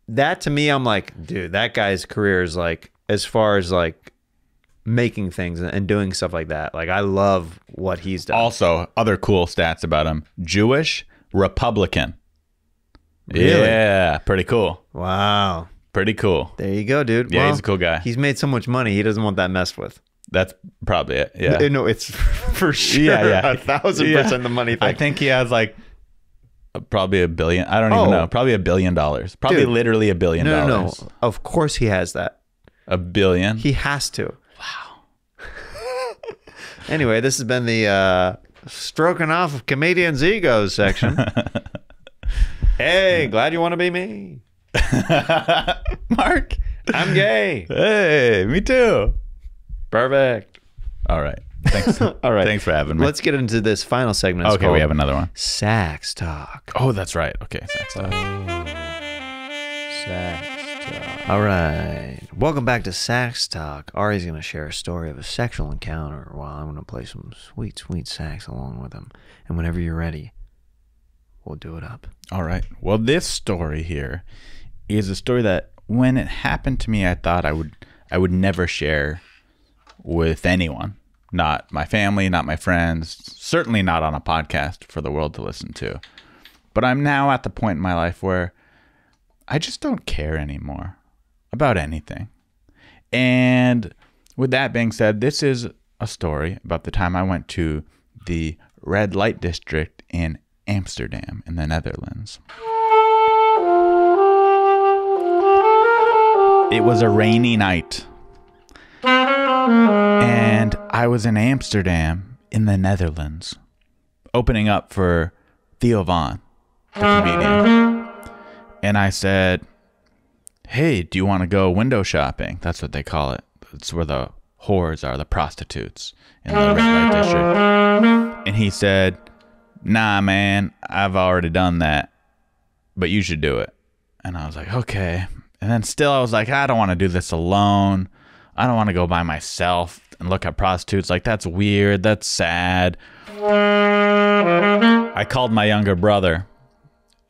That to me, I'm like, dude, that guy's career is like, as far as like making things and doing stuff like that. Like, I love what he's done. Also, other cool stats about him: Jewish, Republican. Really? Yeah, pretty cool. wow. Pretty cool. There you go, dude. Yeah, Well, he's a cool guy. He's made so much money, he doesn't want that messed with. That's probably it. Yeah. No, it's for sure Yeah, yeah. a thousand Yeah. percent the money thing. I think he has like uh, probably a billion. I don't even Oh. know. Probably a billion dollars. Probably Dude. literally a billion no, no, no. dollars. Of course he has that. A billion. He has to. Wow. anyway, this has been the uh, stroking off of comedians' egos section. hey, glad you want to be me. Mark. I'm gay. Hey, me too. Perfect. All right. Thanks. All right. Thanks for having me. Let's get into this final segment. It's okay, we have another one. Sax Talk. Oh, that's right. Okay. Sex talk. Sax Talk. All right. Welcome back to Sax Talk. Ari's going to share a story of a sexual encounter while I'm going to play some sweet, sweet sax along with him. And whenever you're ready, we'll do it up. All right. Well, this story here is a story that when it happened to me, I thought I would I would never share with anyone. Not my family, not my friends, certainly not on a podcast for the world to listen to. But I'm now at the point in my life where I just don't care anymore about anything. And with that being said, this is a story about the time I went to the red light district in Amsterdam in the Netherlands. It was a rainy night. And I was in Amsterdam in the Netherlands, opening up for Theo Von, the comedian. And I said, Hey, do you want to go window shopping? That's what they call it. It's where the whores are, the prostitutes in the red light district. And he said, Nah, man, I've already done that, but you should do it. And I was like, Okay. And then still, I was like, I don't want to do this alone. I don't want to go by myself and look at prostitutes. Like, that's weird. That's sad. I called my younger brother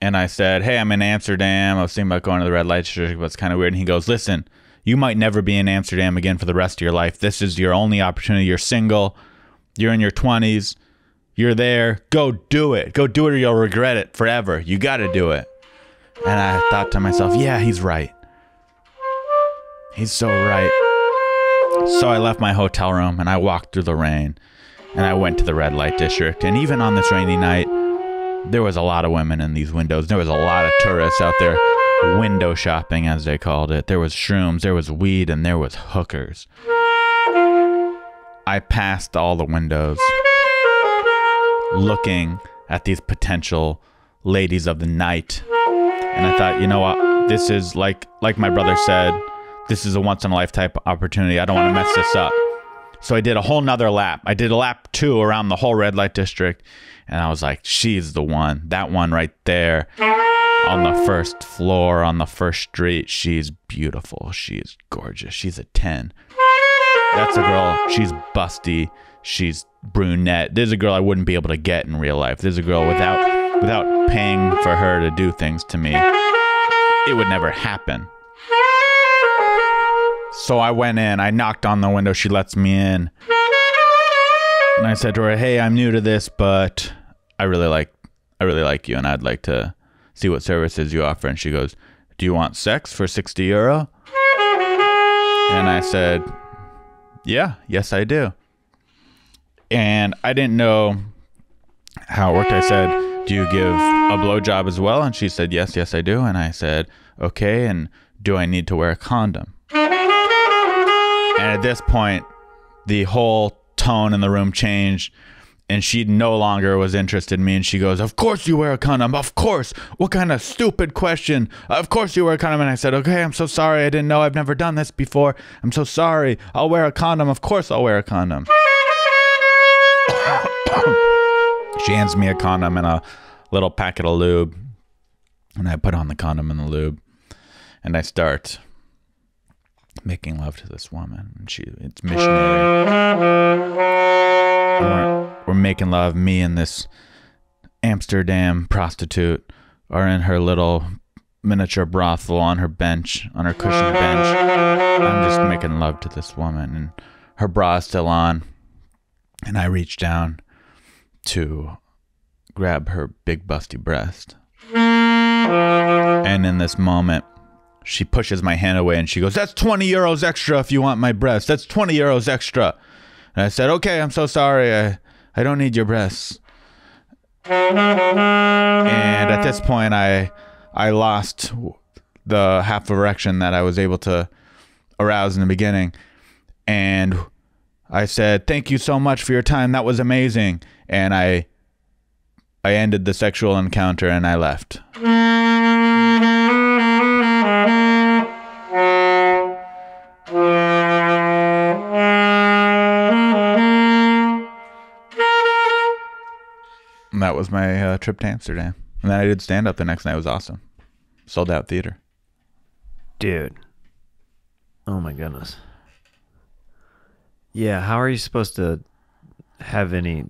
and I said, Hey, I'm in Amsterdam. I was thinking about going to the red light district, but it's kind of weird. And he goes, Listen, you might never be in Amsterdam again for the rest of your life. This is your only opportunity. You're single, you're in your 20s, you're there. Go do it. Go do it or you'll regret it forever. You got to do it. And I thought to myself, Yeah, he's right. He's so right. So I left my hotel room and I walked through the rain and I went to the red light district. And even on this rainy night, there was a lot of women in these windows. There was a lot of tourists out there window shopping, as they called it. There was shrooms, there was weed, and there was hookers. I passed all the windows looking at these potential ladies of the night. And I thought, you know what? This is like like my brother said, this is a once in a lifetime opportunity. I don't want to mess this up. So I did a whole nother lap. I did a lap two around the whole red light district. And I was like, she's the one. That one right there on the first floor, on the first street. She's beautiful. She's gorgeous. She's a 10. That's a girl. She's busty. She's brunette. There's a girl I wouldn't be able to get in real life. There's a girl without without paying for her to do things to me. It would never happen. So I went in. I knocked on the window. She lets me in. And I said to her, "Hey, I'm new to this, but I really like I really like you and I'd like to see what services you offer." And she goes, "Do you want sex for 60 euro?" And I said, "Yeah, yes I do." And I didn't know how it worked. I said, "Do you give a blowjob as well?" And she said, "Yes, yes I do." And I said, "Okay, and do I need to wear a condom?" And at this point, the whole tone in the room changed and she no longer was interested in me and she goes of course you wear a condom of course what kind of stupid question of course you wear a condom and i said okay i'm so sorry i didn't know i've never done this before i'm so sorry i'll wear a condom of course i'll wear a condom she hands me a condom and a little packet of lube And I put on the condom and the lube, and I start making love to this woman. And she, it's missionary. We're, we're making love. Me and this Amsterdam prostitute are in her little miniature brothel on her bench, on her cushioned bench. I'm just making love to this woman, and her bra is still on. And I reach down to grab her big busty breast. And in this moment, she pushes my hand away and she goes, That's 20 euros extra if you want my breast. That's 20 euros extra. And I said, Okay, I'm so sorry. I, I don't need your breasts. And at this point, I I lost the half erection that I was able to arouse in the beginning. And I said, "Thank you so much for your time. That was amazing." And I I ended the sexual encounter and I left. And that was my uh, trip to Amsterdam. And then I did stand up the next night. It was awesome. Sold out theater. Dude. Oh my goodness. Yeah, how are you supposed to have any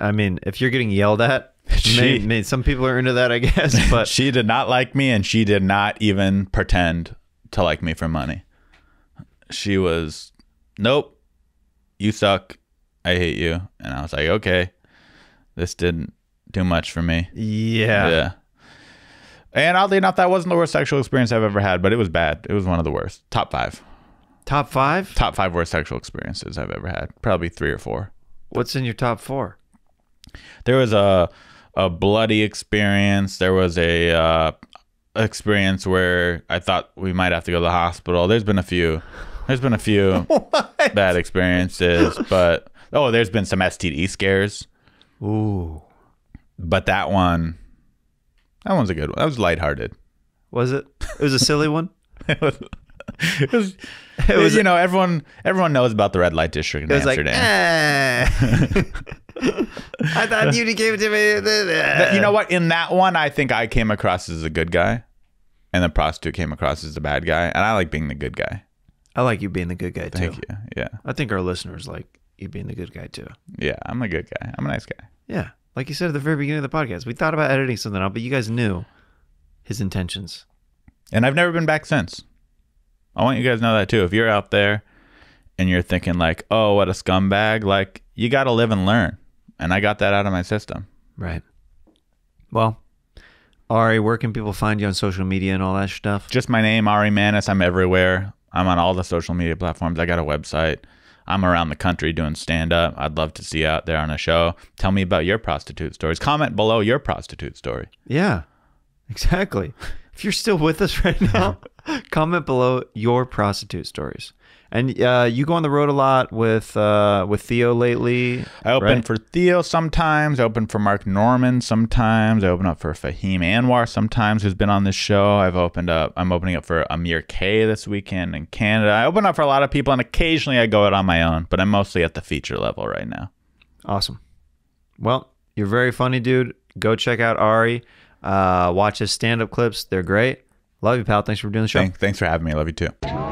I mean, if you're getting yelled at, She- may, may, some people are into that, I guess, but she did not like me and she did not even pretend to like me for money. She was, nope, you suck. I hate you. And I was like, okay, this didn't do much for me. yeah. Yeah. And oddly enough, that wasn't the worst sexual experience I've ever had, but it was bad. It was one of the worst. Top five. Top 5? Top five worst sexual experiences I've ever had. Probably three or four. What's in your top 4? There was a a bloody experience. There was a uh, experience where I thought we might have to go to the hospital. There's been a few. There's been a few bad experiences, but oh, there's been some STD scares. Ooh. But that one, that one's a good one. That was lighthearted. Was it? It was a silly one? it was, it was, you know, everyone everyone knows about the red light district in was like, Amsterdam. "Eh." I thought you gave it to me. You know what? In that one, I think I came across as a good guy, and the prostitute came across as a bad guy, and I like being the good guy. I like you being the good guy too. Thank you. Yeah, I think our listeners like you being the good guy too. yeah. I'm a good guy. I'm a nice guy. Yeah. Like you said at the very beginning of the podcast, we thought about editing something out, but you guys knew his intentions. And I've never been back since. I want you guys to know that too. If you're out there and you're thinking like, "Oh, what a scumbag!" Like you got to live and learn, and I got that out of my system. Right. Well, Ari, where can people find you on social media and all that stuff? Just my name, Ari Mannis. I'm everywhere. I'm on all the social media platforms. I got a website. I'm around the country doing stand up. I'd love to see you out there on a show. Tell me about your prostitute stories. Comment below your prostitute story. Yeah, exactly. If you're still with us right now, comment below your prostitute stories. And uh, you go on the road a lot with uh, with Theo lately. I open right? for Theo sometimes. I open for Mark Normand sometimes. I open up for Fahim Anwar sometimes, who's been on this show. I've opened up. I'm opening up for Amir K this weekend in Canada. I open up for a lot of people, and occasionally I go out on my own. But I'm mostly at the feature level right now. Awesome. Well, you're very funny, dude. Go check out Ari. Uh, watch his stand up clips. They're great. Love you, pal. Thanks for doing the show. Thank, thanks for having me. I love you too.